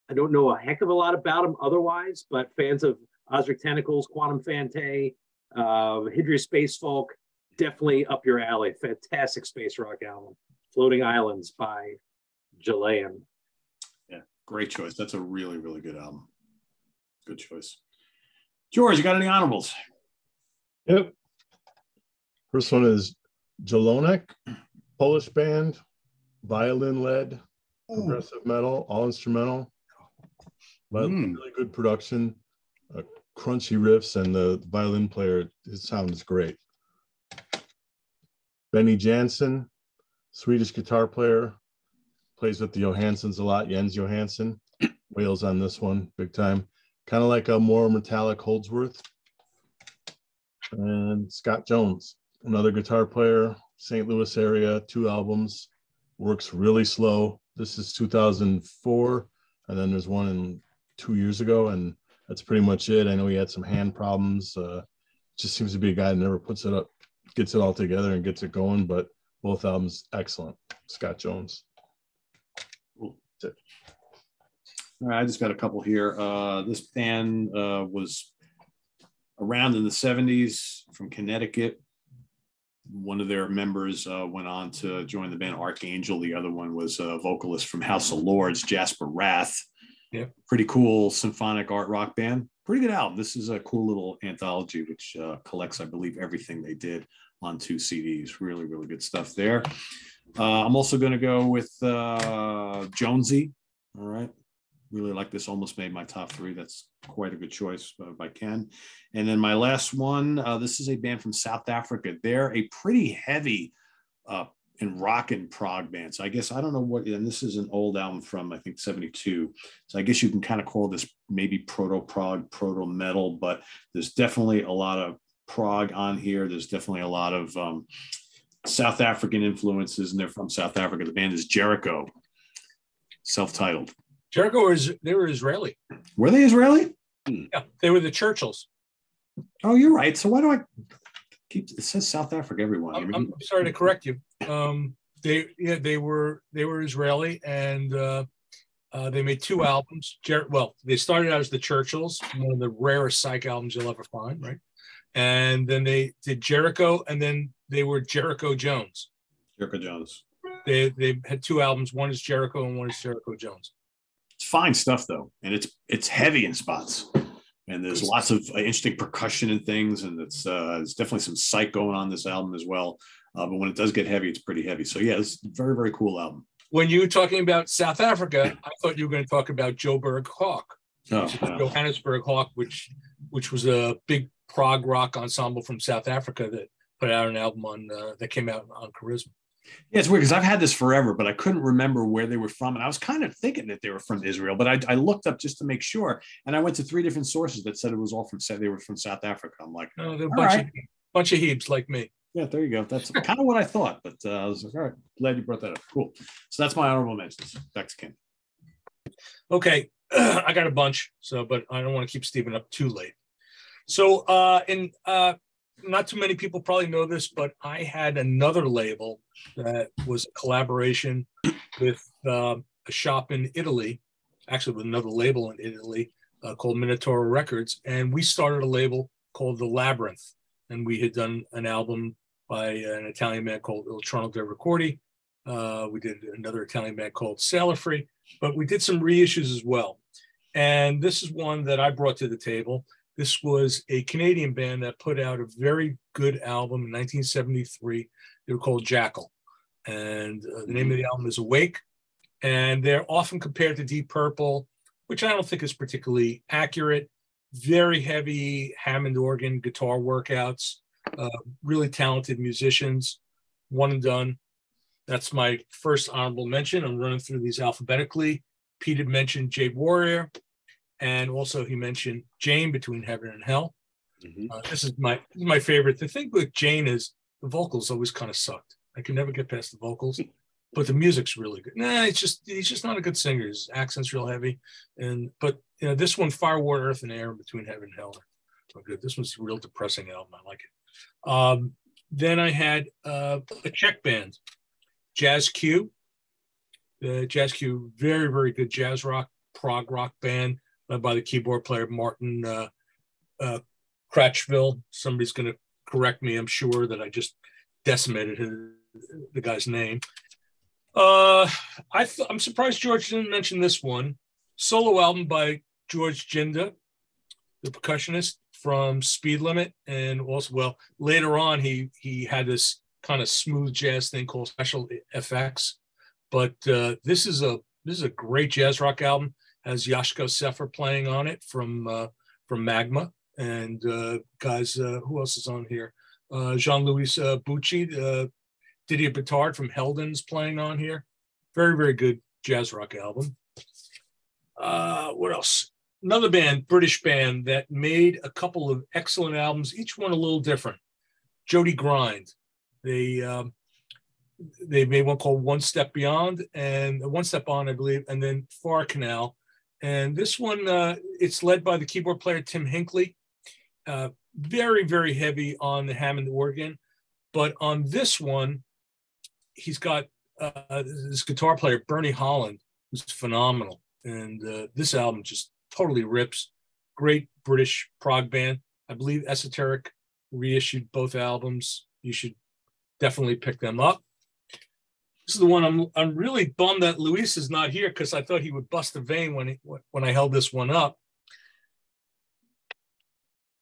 I don't know a heck of a lot about them otherwise, but fans of Ozric Tentacles, Quantum Fantay, uh, Hidria Spacefolk, definitely up your alley. Fantastic space rock album. Floating Islands by Jalayan. Yeah, great choice. That's a really, really good album. Good choice. George, you got any honorables? Yep. First one is Jelonek, Polish band, violin led, progressive metal, all instrumental. But mm. really good production, uh, crunchy riffs, and the violin player, his sound is great. Benny Jansson, Swedish guitar player, plays with the Johanssons a lot. Jens Johansson, wails on this one, big time. Kind of like a more metallic Holdsworth. And Scott Jones, another guitar player, St. Louis area, two albums, works really slow. This is 2004, and then there's one in two years ago, and that's pretty much it. I know he had some hand problems. Uh, just seems to be a guy that never puts it up, gets it all together and gets it going, but both albums excellent. Scott Jones. All right, I just got a couple here. Uh, this band uh, was around in the 70s from Connecticut. One of their members uh, went on to join the band Archangel. The other one was a vocalist from House of Lords, Jasper Wrath. Yeah. Pretty cool symphonic art rock band. Pretty good album. This is a cool little anthology which uh, collects, I believe, everything they did on two CDs. Really, really good stuff there. Uh, I'm also going to go with uh, Jonesy. All right. Really like this. Almost made my top three. That's quite a good choice uh, if I. And then my last one. Uh, this is a band from South Africa. They're a pretty heavy uh, and rock and prog band. So I guess I don't know what. And this is an old album from I think '72. So I guess you can kind of call this maybe proto prog, proto metal. But there's definitely a lot of prog on here. There's definitely a lot of um, South African influences, and they're from South Africa. The band is Jericho, self-titled. Jericho is they were Israeli. Were they Israeli? Yeah, they were the Churchills. Oh, you're right. So why do I keep it says South Africa everyone? I'm, I'm sorry to correct you. Um, they yeah they were they were Israeli and uh, uh, they made two albums. Jer- well, they started out as the Churchills, one of the rarest psych albums you'll ever find, right? and then they did Jericho, and then they were Jericho Jones. Jericho Jones. They they had two albums. One is Jericho, and one is Jericho Jones. It's fine stuff though, and it's it's heavy in spots. And there's lots of uh, interesting percussion and things, and it's uh, there's definitely some psych going on this album as well. Uh, but when it does get heavy, it's pretty heavy. So yeah, it's a very very cool album. When you were talking about South Africa, I thought you were going to talk about Joburg Hawk, Oh, Johannesburg Hawk, which which was a big prog rock ensemble from South Africa that put out an album on uh, that came out on Charisma. Yeah, it's weird because I've had this forever, but I couldn't remember where they were from. And I was kind of thinking that they were from Israel, but I, I looked up just to make sure. And I went to three different sources that said it was all from, said they were from South Africa. I'm like, oh, they're a bunch, right. of, bunch of heaps like me. Yeah, there you go. That's kind of what I thought, but uh, I was like, all right, glad you brought that up. Cool. So that's my honorable mentions. Back to Ken. Okay, I got a bunch, so but I don't want to keep Stephen up too late. So, uh, in uh, not too many people probably know this, but I had another label that was a collaboration with uh, a shop in Italy, actually with another label in Italy uh, called Minotauro Records, and we started a label called The Labyrinth, and we had done an album by an Italian man called Il Trono dei Ricordi. Uh, we did another Italian band called Sailor Free, but we did some reissues as well. And this is one that I brought to the table. This was a Canadian band that put out a very good album in 1973. They were called Jackal. And uh, the name of the album is Awake. And they're often compared to Deep Purple, which I don't think is particularly accurate. Very heavy Hammond organ guitar workouts, uh, really talented musicians, one and done. That's my first honorable mention. I'm running through these alphabetically. Pete had mentioned Jade Warrior, and also he mentioned Jane between heaven and hell. Mm-hmm. Uh, this is my this is my favorite. The thing with Jane is the vocals always kind of sucked. I can never get past the vocals, but the music's really good. Nah, it's just he's just not a good singer. His accent's real heavy, and but you know this one, Fire, Water, Earth, and Air between heaven and hell are good. This one's a real depressing album. I like it. Um, then I had uh, a Czech band, Jazz Q. The Jazz Q, very very good jazz rock prog rock band uh, by the keyboard player Martin uh, uh, Cratchville. Somebody's going to correct me, I'm sure, that I just decimated his, the guy's name. Uh, I th- I'm surprised George didn't mention this one. Solo album by George Jinda, the percussionist from Speed Limit, and also well later on he he had this kind of smooth jazz thing called Special Effects. But uh, this is a this is a great jazz rock album has Yochk'o Seffer playing on it from uh, from Magma, and uh, guys, uh, who else is on here? Uh, Jean-Louis uh, Bucchi, uh, Didier Batard from Heldens playing on here. Very very good jazz rock album. Uh, what else? Another band, British band that made a couple of excellent albums, each one a little different. Jody Grind. They um, they made one called One Step Beyond and One Step On, I believe, and then Far Canal and this one, uh, it's led by the keyboard player Tim Hinkley. Uh, very, very heavy on the Hammond organ. But on this one, he's got uh, this guitar player, Bernie Holland, who's phenomenal. And uh, this album just totally rips. Great British prog band. I believe Esoteric reissued both albums. You should definitely pick them up. This is the one I'm I'm really bummed that Luis is not here because I thought he would bust a vein when he, when I held this one up.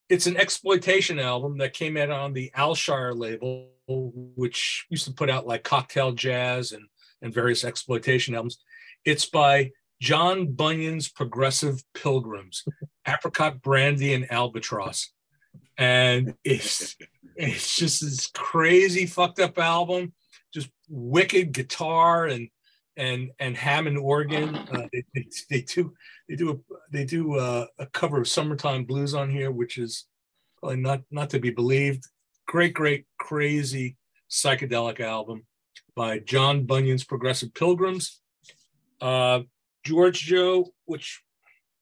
It's an exploitation album that came out on the Alshire label, which used to put out like cocktail jazz and and various exploitation albums. It's by John Bunyan's Progressive Pilgrims, Apricot Brandy and Albatross, and it's it's just this crazy fucked up album just wicked guitar and and and Hammond organ. Uh, they, they, they, do they do a they do a, a, cover of "Summertime Blues" on here, which is probably not not to be believed. Great, great, crazy psychedelic album by John Bunyan's Progressive Pilgrims. Uh, George Joe, which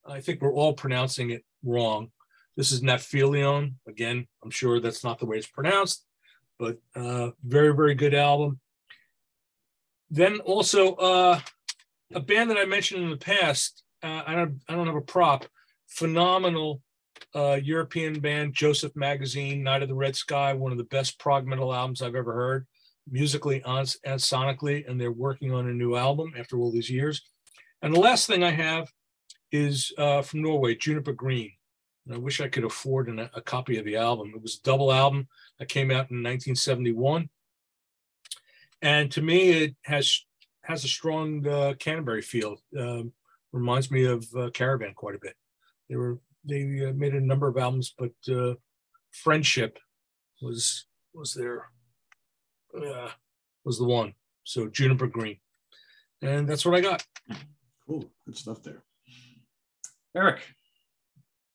I think we're all pronouncing it wrong. This is Naphelion. Again, I'm sure that's not the way it's pronounced but uh, very, very good album. Then also uh, a band that I mentioned in the past. Uh, I don't, I don't have a prop. Phenomenal uh, European band, Joseph Magazine, Night of the Red Sky, one of the best prog metal albums I've ever heard, musically and sonically, and they're working on a new album after all these years. And the last thing I have is uh, from Norway, Juniper Green. I wish I could afford an, a copy of the album. It was a double album that came out in 1971. And to me, it has has a strong uh, Canterbury feel. Um, reminds me of uh, Caravan quite a bit. They were they uh, made a number of albums, but uh, Friendship was was their uh, was the one. So Juniper Green, and that's what I got. Cool, good stuff there. Eric,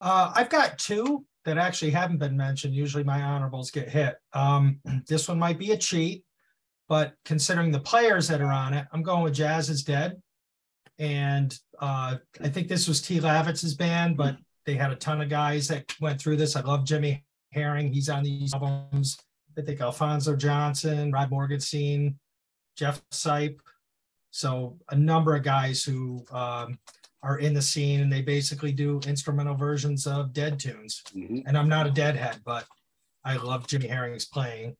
uh, I've got two that actually haven't been mentioned. Usually my honorables get hit. Um, this one might be a cheat, but considering the players that are on it, I'm going with Jazz is Dead. And uh, I think this was T. Lavitz's band, but they had a ton of guys that went through this. I love Jimmy Herring. He's on these albums. I think Alphonso Johnson, Rod Morgenstein, Jeff Sipe. So a number of guys who um, are in the scene and they basically do instrumental versions of dead tunes. Mm-hmm. And I'm not a deadhead, but I love Jimmy Herring's playing.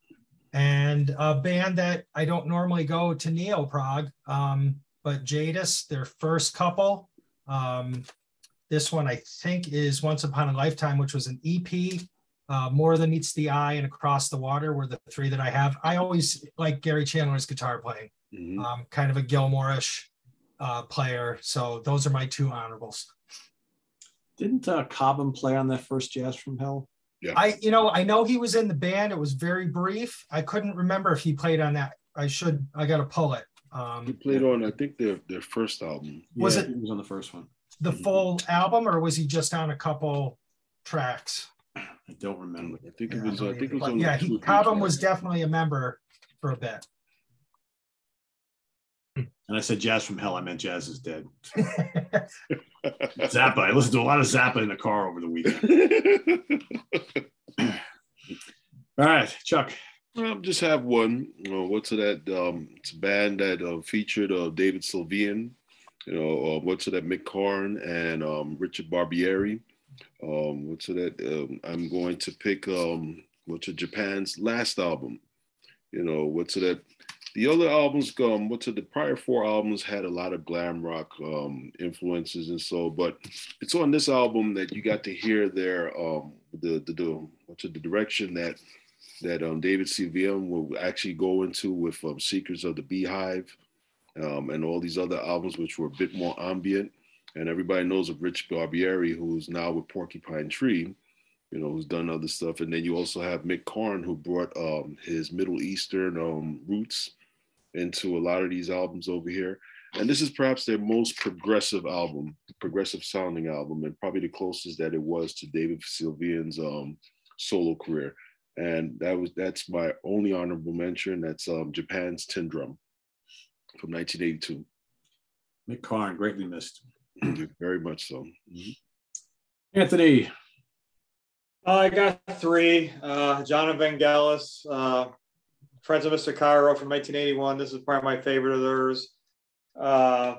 And a band that I don't normally go to Neo Prog, um, but Jadis, their first couple. Um, this one I think is Once Upon a Lifetime, which was an EP. Uh, More Than Meets the Eye and Across the Water were the three that I have. I always like Gary Chandler's guitar playing, mm-hmm. um, kind of a Gilmour-ish uh, player. So those are my two honorables. Didn't uh, Cobham play on that first Jazz from Hell? Yeah. I, you know, I know he was in the band. It was very brief. I couldn't remember if he played on that. I should. I got to pull it. Um, he played on, I think their their first album. Was yeah, it? He was on the first one. The full album, or was he just on a couple tracks? I don't remember. I think it was. I think it was. yeah, he Cobham was definitely a member for a bit. And I said Jazz from Hell. I meant Jazz is Dead. Zappa. I listened to a lot of Zappa in the car over the weekend. All right, Chuck. I just have one. You know, what's that? Um, it's a band that uh, featured uh, David Sylvian. You know, uh, what's that? Mick Karn and um, Richard Barbieri. Um, what's that? Um, I'm going to pick um, what's it? Japan's last album. You know, what's that? The other albums, um, what's it, the prior four albums had a lot of glam rock um, influences and so, but it's on this album that you got to hear their um, the the, the what's the direction that that um, David Sylvian will actually go into with um, Secrets of the Beehive um, and all these other albums, which were a bit more ambient. And everybody knows of Rich Barbieri, who's now with Porcupine Tree, you know, who's done other stuff. And then you also have Mick Karn, who brought um, his Middle Eastern um, roots into a lot of these albums over here. And this is perhaps their most progressive album, progressive sounding album, and probably the closest that it was to David Sylvian's um, solo career. And that was that's my only honorable mention. That's um, Japan's Tin Drum from 1982. Mick Karn, greatly missed. Very much so. Mm-hmm. Anthony. Uh, I got three. Uh, Jon Vangelis, uh, Friends of Mr. Cairo from 1981. This is probably my favorite of theirs. Uh,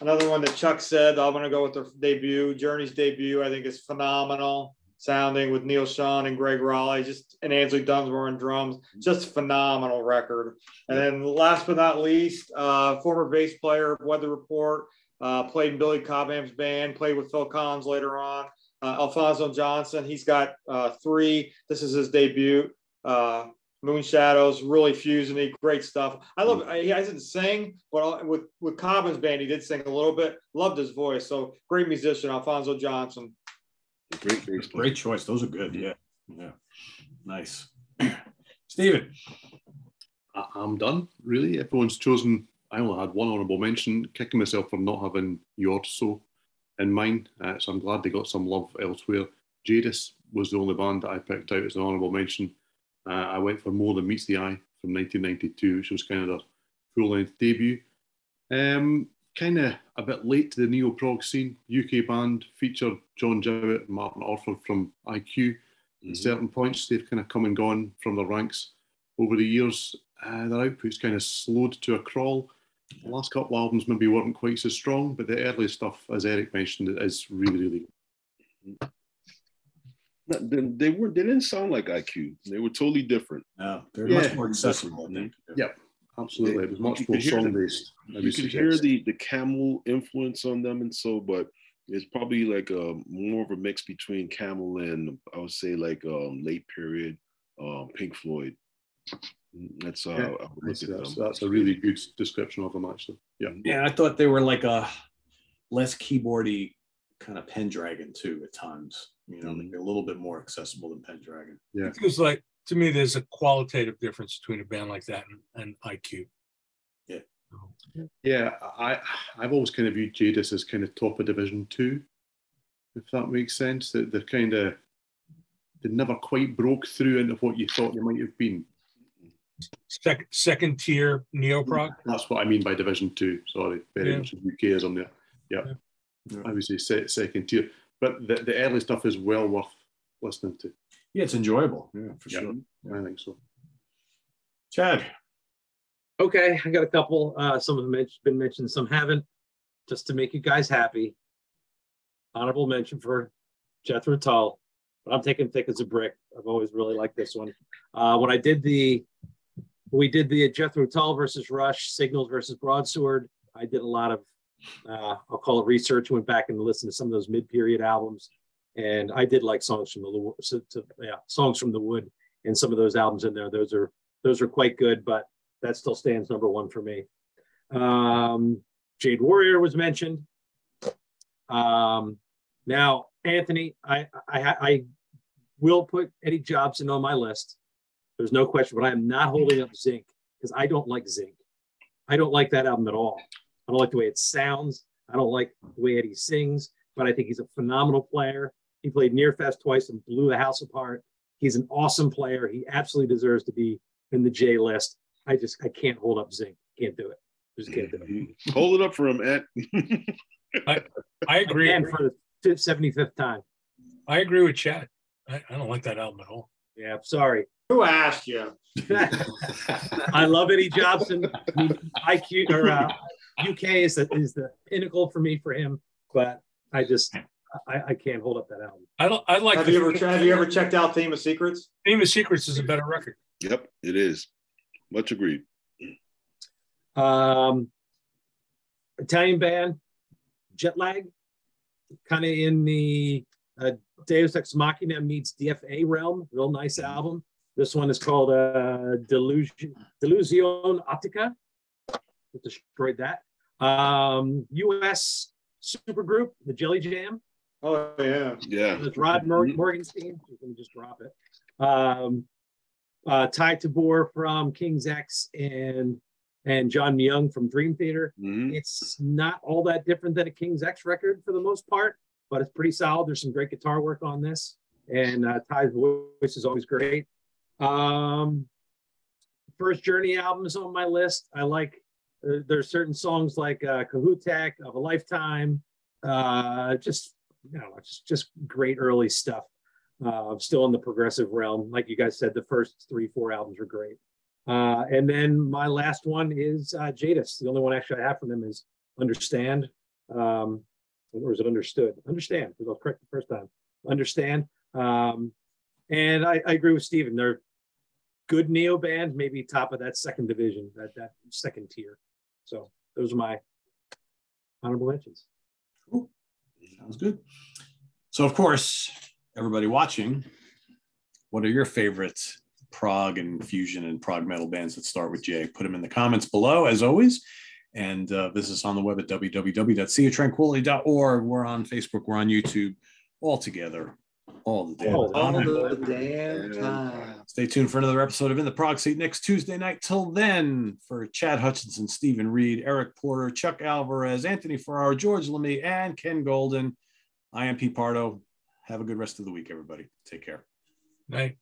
another one that Chuck said, I'm going to go with their debut. Journey's debut, I think, is phenomenal sounding with Neal Schon and Greg Rolie, just and Aynsley Dunsmore on drums. Just phenomenal record. And then last but not least, uh, former bass player Weather Report, uh, played in Billy Cobham's band, played with Phil Collins later on. Uh, Alphonso Johnson, he's got uh, three. This is his debut. Moon Shadows, really fusing great stuff. I love. He hasn't sing, but with with Cobham's band, he did sing a little bit. Loved his voice. So great musician, Alphonso Johnson. Great, great, great choice. Those are good. Yeah, yeah, nice. Steven. I'm done. Really, everyone's chosen. I only had one honourable mention. Kicking myself for not having Jordsjø in mine, uh, so I'm glad they got some love elsewhere. Jadis was the only band that I picked out as an honourable mention. Uh, I went for More Than Meets the Eye from 1992, which was kind of their full length debut. Um, kind of a bit late to the neo prog scene. UK band featured John Jowett and Martin Orford from IQ. Mm-hmm. At certain points, they've kind of come and gone from the ranks over the years. Uh, their output's kind of slowed to a crawl. The last couple albums maybe weren't quite so strong, but the early stuff, as Eric mentioned, is really, really good. They weren't. They didn't sound like IQ. They were totally different. No, they're yeah. much more accessible. Mm-hmm. Yep, absolutely. It was much more song based. You could hear the the camel influence on them, and so. But It's probably like a more of a mix between Camel and I would say like um, late period um, Pink Floyd. That's uh, yeah, that's, that's, a really good description of them actually. Yeah. Yeah, I thought they were like a less keyboardy kind of Pendragon too at times. You know, mm-hmm. a little bit more accessible than Pendragon. Yeah. It feels like to me there's a qualitative difference between a band like that and, and IQ. Yeah. Yeah, I I've always kind of viewed Jadis as kind of top of division two, if that makes sense. That they're kind of they never quite broke through into what you thought they might have been. Second second tier neo prog. That's what I mean by division two. Sorry, very yeah. much UK is on there. Yeah. yeah. I would say second tier, but the, the early stuff is well worth listening to. Yeah, it's enjoyable. Yeah, for yeah, sure. I think so. Chad. Okay, I got a couple. Uh, some of them have been mentioned, some haven't. Just to make you guys happy. Honorable mention for Jethro Tull, but I'm taking thick as a brick. I've always really liked this one. Uh, when I did the, we did the Jethro Tull versus Rush, Signals versus Broadsword. I did a lot of, uh, I'll call it research. Went back and listened to some of those mid-period albums, and I did like songs from the so to, yeah songs from the Wood and some of those albums in there. Those are those are quite good, but that still stands number one for me. Um, Jade Warrior was mentioned. Um, now, Anthony, I, I, I will put Eddie Jobson on my list. There's no question, but I am not holding up Zinc because I don't like Zinc. I don't like that album at all. I don't like the way it sounds. I don't like the way Eddie sings, but I think he's a phenomenal player. He played Nearfest twice and blew the house apart. He's an awesome player. He absolutely deserves to be in the J list. I just I can't hold up Zinc. Can't do it. Just can't do it. Hold it up for him, Ed. I, I agree. And for the 75th time. I agree with Chad. I, I don't like that album at all. Yeah, sorry. Who asked you? I love Eddie Jobson. IQ or uh, UK is the, is the pinnacle for me for him, but I just I, I can't hold up that album. I don't. I like. Have you ever have you ever checked out Theme of Secrets? Theme of Secrets is a better record. Yep, it is. Much agreed. Um, Italian band, Jet Lag, kind of in the uh, Deus Ex Machina meets DFA realm. Real nice album. This one is called uh, Delusion, Delusion Optica. Destroyed that. Um, U.S. supergroup, the Jelly Jam. Oh yeah, yeah. It's Rod Morgenstein. Let me just drop it. Um, uh, Ty Tabor from King's X and and John Myung from Dream Theater. Mm-hmm. It's not all that different than a King's X record for the most part, but it's pretty solid. There's some great guitar work on this, and uh, Ty's voice is always great. Um, first Journey album is on my list. I like. Uh, there's certain songs like uh, of a Lifetime. Uh, just you know, just just great early stuff uh, still in the progressive realm. Like you guys said, the first three, four albums are great. Uh, and then my last one is uh, Jadis. The only one actually I have from them is Understand. Um, or is it Understood? Understand, because I was correct the first time. Understand. Um, and I, I agree with Steven. They're good neo band, maybe top of that second division, that, that second tier. So those are my honorable mentions. Cool. Sounds good. So, of course, everybody watching, what are your favorite prog and fusion and prog metal bands that start with J? Put them in the comments below, as always. And uh, visit us on the web at www.seatranquility.org. We're on Facebook, we're on YouTube, all together, all the damn oh, all time. the damn time. Stay tuned for another episode of In the Prog Seat next Tuesday night. Till then, for Chad Hutchinson, Stephen Reed, Eric Porter, Chuck Alvarez, Anthony Farrar, George Lemay, and Ken Golden, I am Pete Pardo. Have a good rest of the week, everybody. Take care. Night.